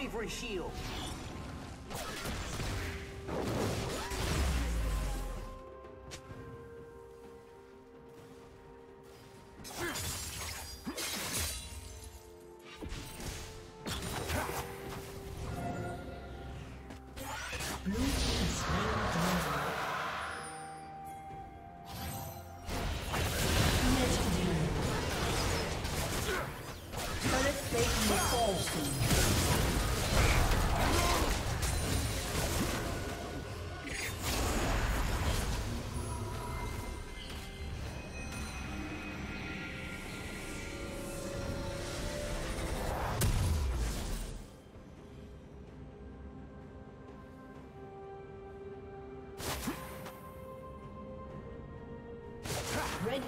Bravery Shield.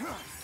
Red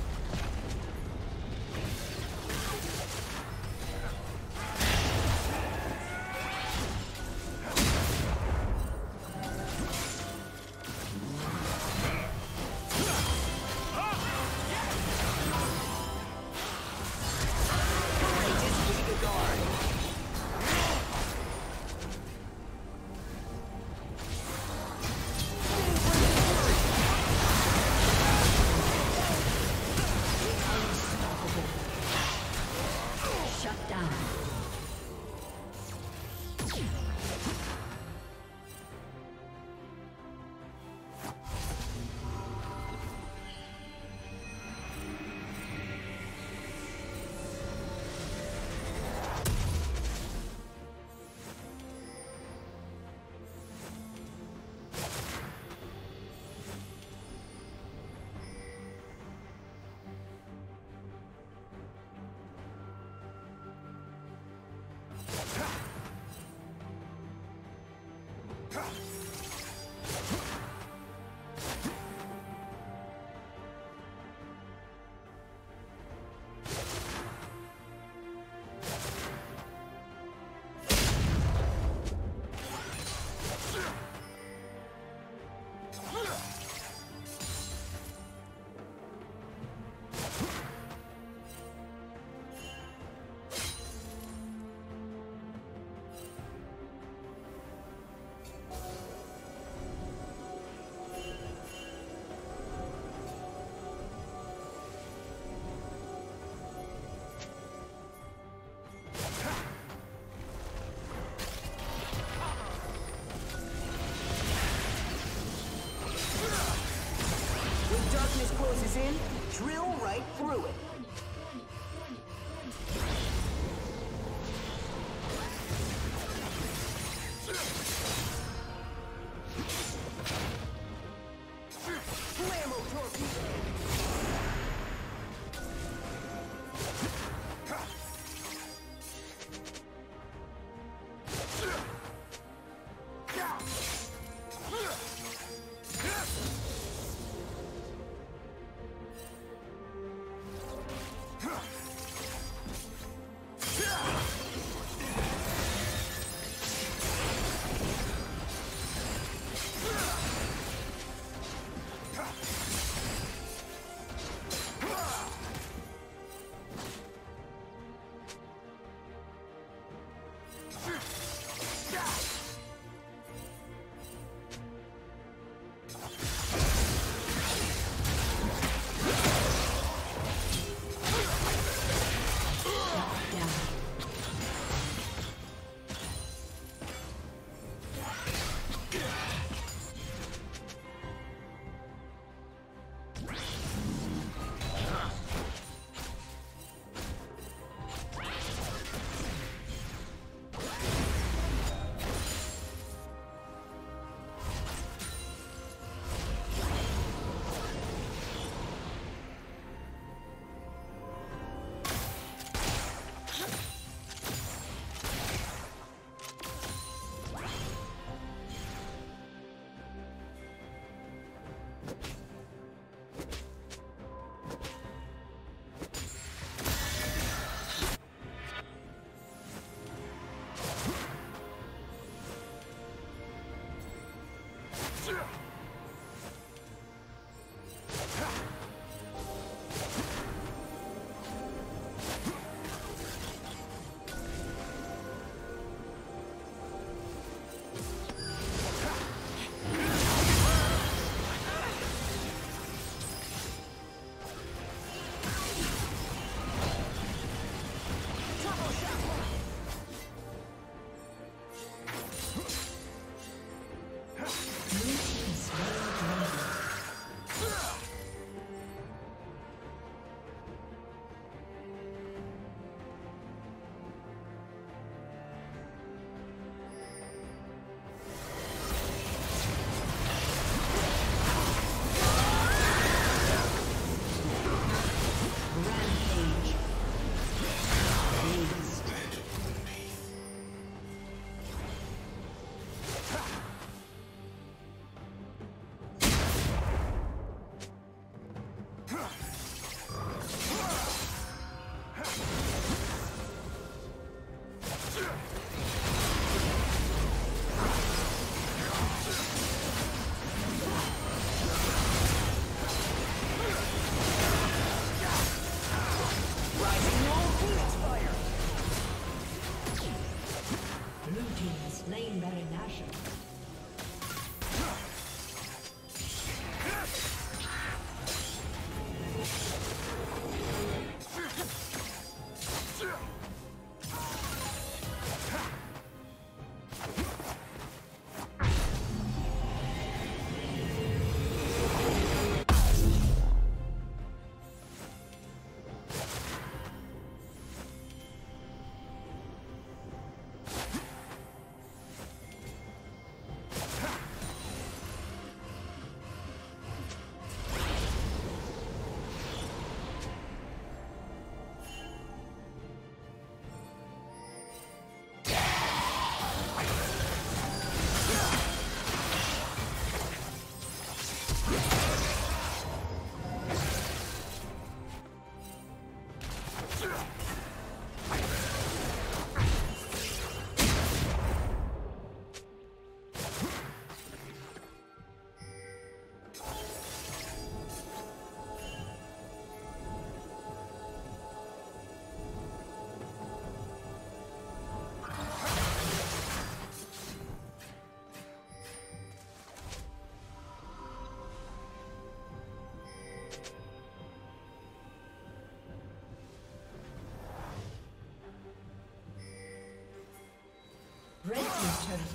Ha! Closes in, drill right through it.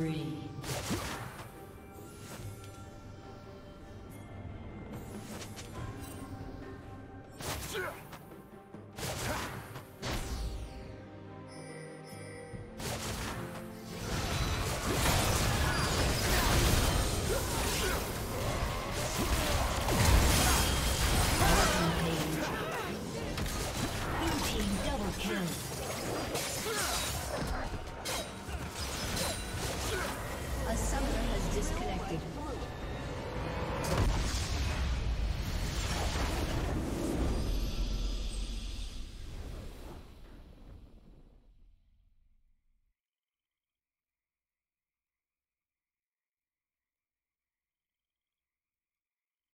spree.